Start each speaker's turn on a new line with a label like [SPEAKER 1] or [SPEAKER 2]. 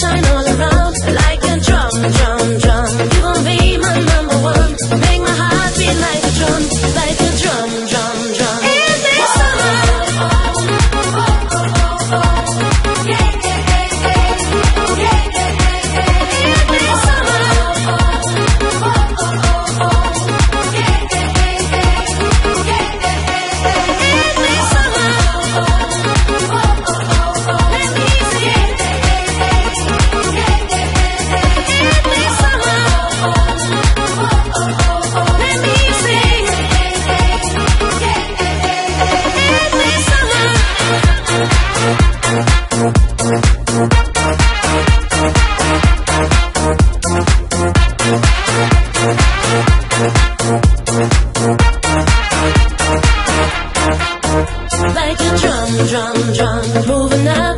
[SPEAKER 1] Shine all around. Like a drum, drum, drum, moving up.